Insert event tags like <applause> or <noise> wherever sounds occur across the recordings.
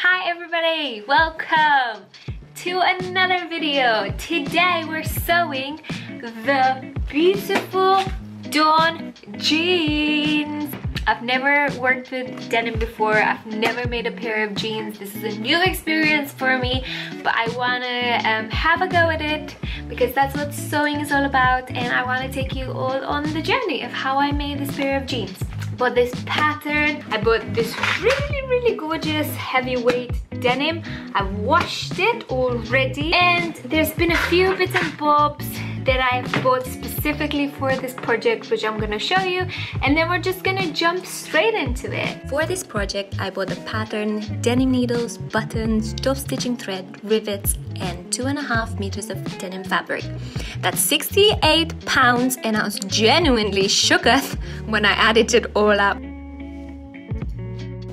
Hi everybody, welcome to another video. Today we're sewing the beautiful Dawn jeans. I've never worked with denim before. I've never made a pair of jeans. This is a new experience for me, but I wanna um, have a go at it because that's what sewing is all about and I wanna take you all on the journey of how I made this pair of jeans bought this pattern i bought this really really gorgeous heavyweight denim. I've washed it already. And there's been a few bits and bobs that I've bought specifically for this project which I'm gonna show you and then we're just gonna jump straight into it. For this project I bought the pattern, denim needles, buttons, top stitching thread, rivets and two and a half meters of denim fabric. That's 68 pounds and I was genuinely shooketh when I added it all up.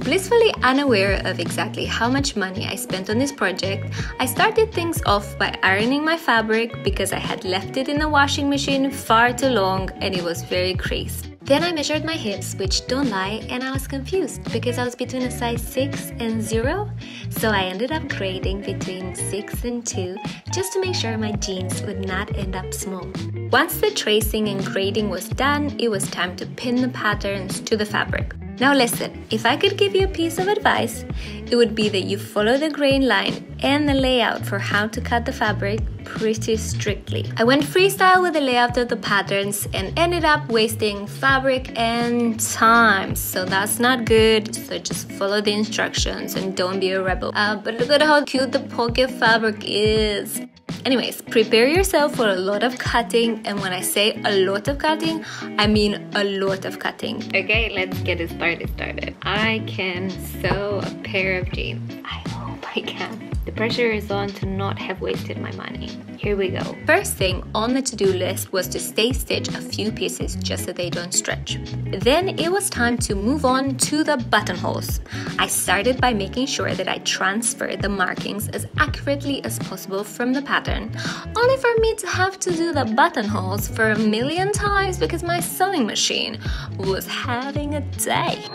Blissfully unaware of exactly how much money I spent on this project, I started things off by ironing my fabric because I had left it in the washing machine far too long and it was very creased. Then I measured my hips, which don't lie, and I was confused because I was between a size 6 and 0, so I ended up grading between 6 and 2 just to make sure my jeans would not end up small. Once the tracing and grading was done, it was time to pin the patterns to the fabric. Now listen, if I could give you a piece of advice, it would be that you follow the grain line and the layout for how to cut the fabric pretty strictly. I went freestyle with the layout of the patterns and ended up wasting fabric and time, so that's not good. So just follow the instructions and don't be a rebel. Uh, but look at how cute the pocket fabric is. Anyways, prepare yourself for a lot of cutting and when I say a lot of cutting, I mean a lot of cutting. Okay, let's get it started started. I can sew a pair of jeans. I I can. The pressure is on to not have wasted my money. Here we go. First thing on the to-do list was to stay stitch a few pieces just so they don't stretch. Then it was time to move on to the buttonholes. I started by making sure that I transferred the markings as accurately as possible from the pattern, only for me to have to do the buttonholes for a million times because my sewing machine was having a day.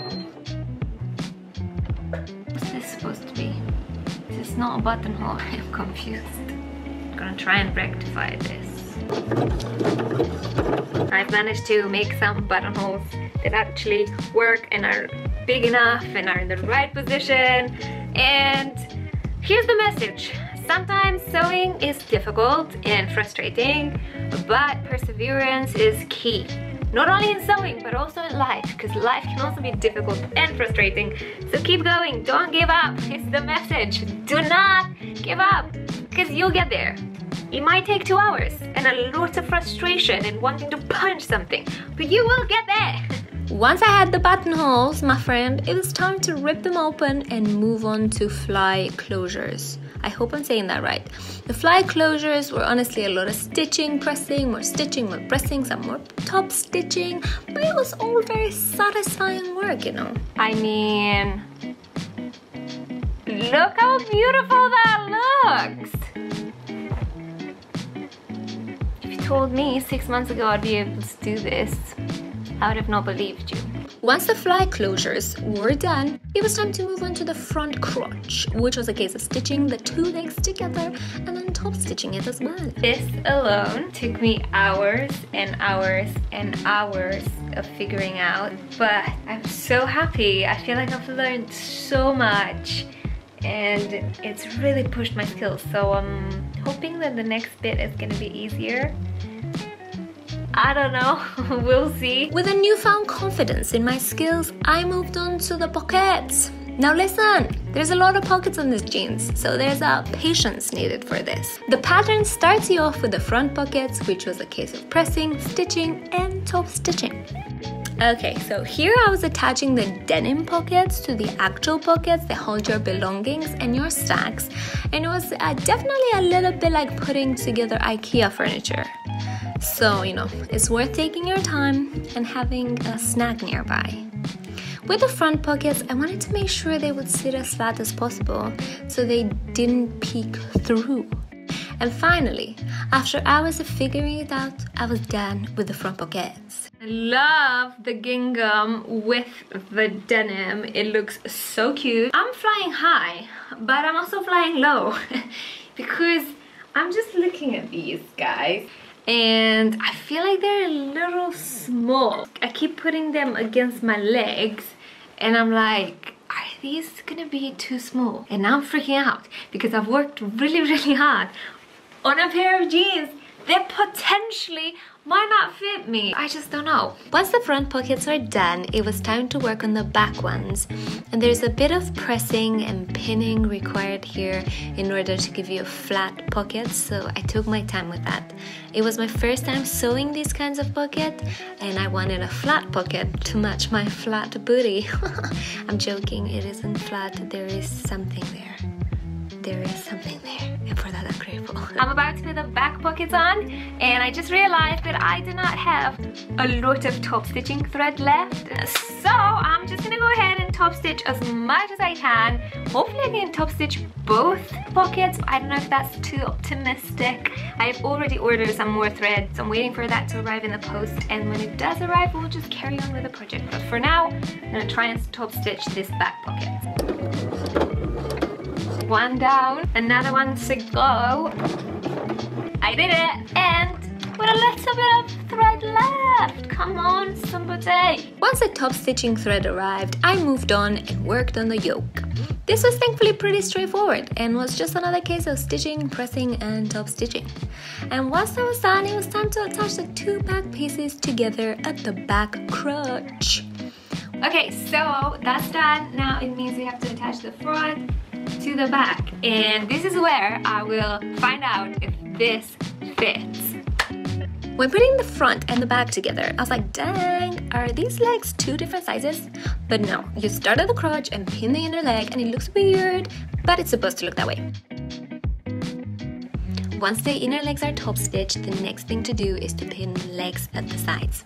Not a buttonhole, <laughs> I'm confused. I'm gonna try and rectify this. I've managed to make some buttonholes that actually work and are big enough and are in the right position. And here's the message. Sometimes sewing is difficult and frustrating, but perseverance is key. Not only in sewing, but also in life, because life can also be difficult and frustrating. So keep going, don't give up, it's the message. Do not give up, because you'll get there. It might take two hours and a lot of frustration and wanting to punch something, but you will get there. <laughs> Once I had the buttonholes, my friend, it was time to rip them open and move on to fly closures. I hope I'm saying that right. The fly closures were honestly a lot of stitching, pressing, more stitching, more pressing, some more top stitching, but it was all very satisfying work, you know. I mean, look how beautiful that looks! If you told me six months ago I'd be able to do this, I would have not believed you. Once the fly closures were done, it was time to move on to the front crotch, which was a case of stitching the two legs together and then top stitching it as well. This alone took me hours and hours and hours of figuring out, but I'm so happy. I feel like I've learned so much and it's really pushed my skills. So I'm hoping that the next bit is gonna be easier. I don't know, <laughs> we'll see. With a newfound confidence in my skills, I moved on to the pockets. Now listen, there's a lot of pockets on these jeans, so there's a patience needed for this. The pattern starts you off with the front pockets, which was a case of pressing, stitching, and top stitching. Okay, so here I was attaching the denim pockets to the actual pockets that hold your belongings and your stacks, and it was uh, definitely a little bit like putting together IKEA furniture. So, you know, it's worth taking your time and having a snack nearby. With the front pockets, I wanted to make sure they would sit as flat as possible so they didn't peek through. And finally, after hours of figuring it out, I was done with the front pockets. I love the gingham with the denim. It looks so cute. I'm flying high, but I'm also flying low <laughs> because I'm just looking at these guys and I feel like they're a little small. I keep putting them against my legs and I'm like, are these gonna be too small? And I'm freaking out because I've worked really, <laughs> really hard on a pair of jeans that potentially might not fit me. I just don't know. Once the front pockets are done, it was time to work on the back ones. And there's a bit of pressing and pinning required here in order to give you a flat pocket, so I took my time with that. It was my first time sewing these kinds of pocket, and I wanted a flat pocket to match my flat booty. <laughs> I'm joking, it isn't flat, there is something there there is something there and for that I'm. About to put the back pockets on and I just realized that I do not have a lot of top stitching thread left so I'm just gonna go ahead and top stitch as much as I can. Hopefully I can top stitch both pockets I don't know if that's too optimistic. I've already ordered some more thread so I'm waiting for that to arrive in the post and when it does arrive we'll just carry on with the project but for now I'm gonna try and top stitch this back pocket one down, another one to go. I did it, and with a little bit of thread left. Come on, somebody. Once the top stitching thread arrived, I moved on and worked on the yoke. This was thankfully pretty straightforward and was just another case of stitching, pressing, and top stitching. And once that was done, it was time to attach the two back pieces together at the back crotch. Okay, so that's done. Now it means we have to attach the front to the back and this is where I will find out if this fits. When putting the front and the back together, I was like, dang, are these legs two different sizes? But no, you start at the crotch and pin the inner leg and it looks weird, but it's supposed to look that way. Once the inner legs are top stitched, the next thing to do is to pin legs at the sides.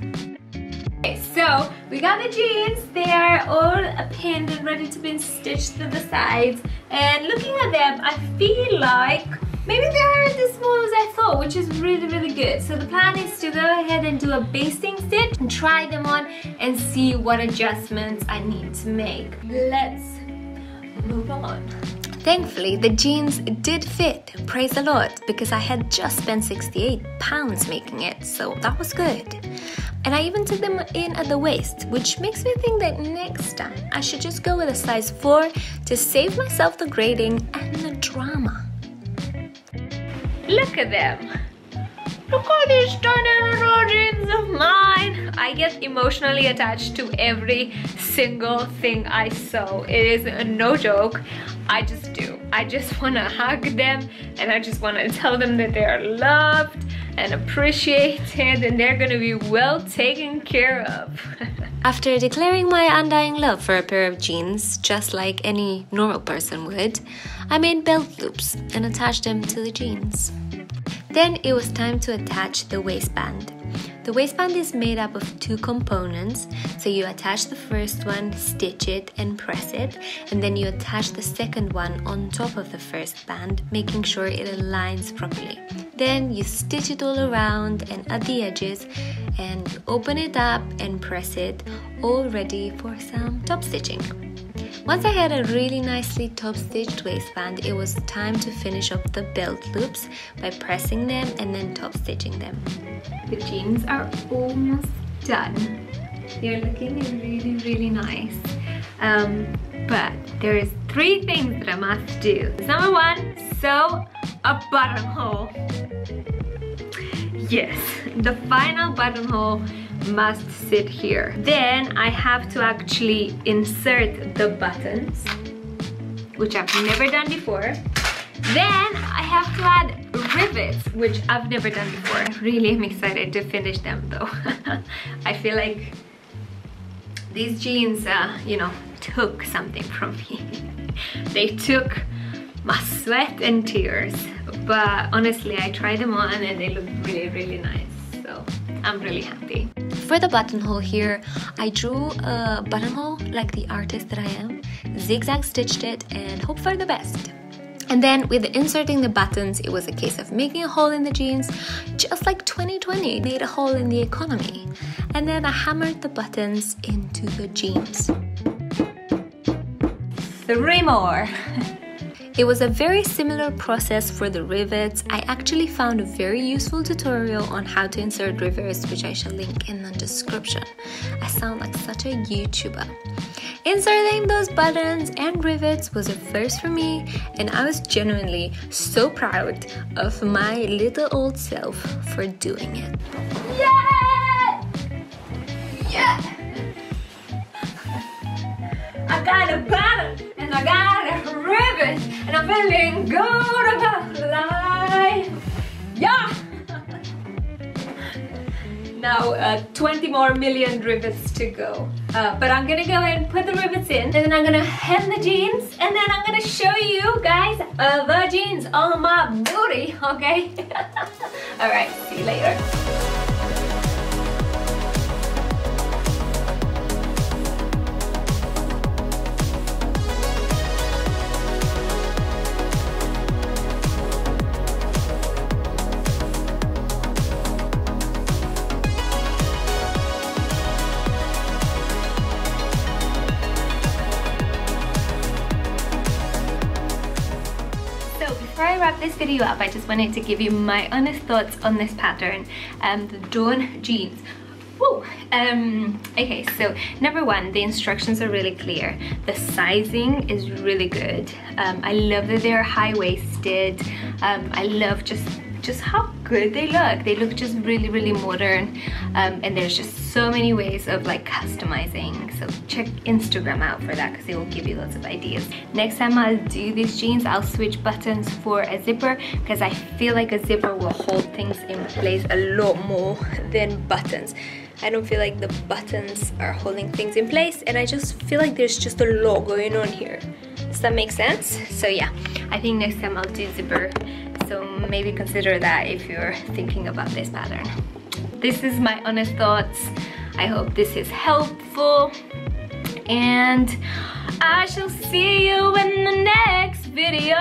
Okay, so we got the jeans. They are all pinned and ready to be stitched to the sides. And looking at them, I feel like maybe they aren't as small as I thought, which is really, really good. So the plan is to go ahead and do a basting stitch and try them on and see what adjustments I need to make. Let's move on. Thankfully, the jeans did fit, praise the Lord, because I had just spent 68 pounds making it, so that was good. And I even took them in at the waist, which makes me think that next time I should just go with a size 4 to save myself the grading and the drama. Look at them! Look at these tiny jeans of mine! I get emotionally attached to every single thing I sew. It is no joke. I just do. I just <laughs> want to hug them and I just want to tell them that they are loved and appreciated and they're gonna be well taken care of. <laughs> After declaring my undying love for a pair of jeans, just like any normal person would, I made belt loops and attached them to the jeans. Then it was time to attach the waistband. The waistband is made up of two components, so you attach the first one, stitch it and press it, and then you attach the second one on top of the first band, making sure it aligns properly. Then you stitch it all around and at the edges and open it up and press it, all ready for some top stitching. Once I had a really nicely top stitched waistband, it was time to finish up the belt loops by pressing them and then top stitching them. The jeans are almost done. They're looking really, really nice. Um, but there is three things that I must do. Number one, sew a buttonhole. Yes, the final buttonhole must sit here. Then I have to actually insert the buttons, which I've never done before. Then I have to add rivets, which I've never done before. Really am excited to finish them though. <laughs> I feel like these jeans, uh, you know, took something from <laughs> me. they took my sweat and tears. But honestly, I tried them on and they look really, really nice. So I'm really happy. For the buttonhole here, I drew a buttonhole like the artist that I am, zigzag stitched it and hope for the best. And then with inserting the buttons, it was a case of making a hole in the jeans, just like 2020 made a hole in the economy. And then I hammered the buttons into the jeans. Three more. <laughs> It was a very similar process for the rivets. I actually found a very useful tutorial on how to insert rivets, which I shall link in the description. I sound like such a YouTuber. Inserting those buttons and rivets was a first for me, and I was genuinely so proud of my little old self for doing it. Yeah! Yeah! <laughs> I got a button and I got a rivet and I'm feeling good about life. Yeah! <laughs> now uh, 20 more million rivets to go. Uh, but I'm gonna go and put the rivets in and then I'm gonna hem the jeans and then I'm gonna show you guys uh, the jeans on my booty, okay? <laughs> Alright, see you later. Wrap this video up, I just wanted to give you my honest thoughts on this pattern, um, the Dawn jeans. Woo! Um, okay, so number one, the instructions are really clear. The sizing is really good. Um, I love that they're high-waisted. Um, I love just just how good they look. They look just really, really modern. Um, and there's just so many ways of like customizing. So check Instagram out for that because it will give you lots of ideas. Next time I'll do these jeans, I'll switch buttons for a zipper because I feel like a zipper will hold things in place a lot more <laughs> than buttons. I don't feel like the buttons are holding things in place and I just feel like there's just a lot going on here. Does that make sense? So yeah, I think next time I'll do zipper so maybe consider that if you're thinking about this pattern. This is my honest thoughts. I hope this is helpful and I shall see you in the next video.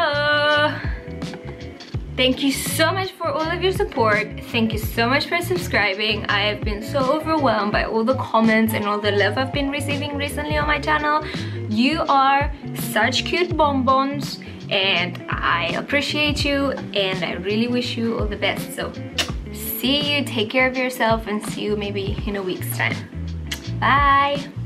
Thank you so much for all of your support. Thank you so much for subscribing. I have been so overwhelmed by all the comments and all the love I've been receiving recently on my channel. You are such cute bonbons and I appreciate you and I really wish you all the best. So see you, take care of yourself and see you maybe in a week's time. Bye!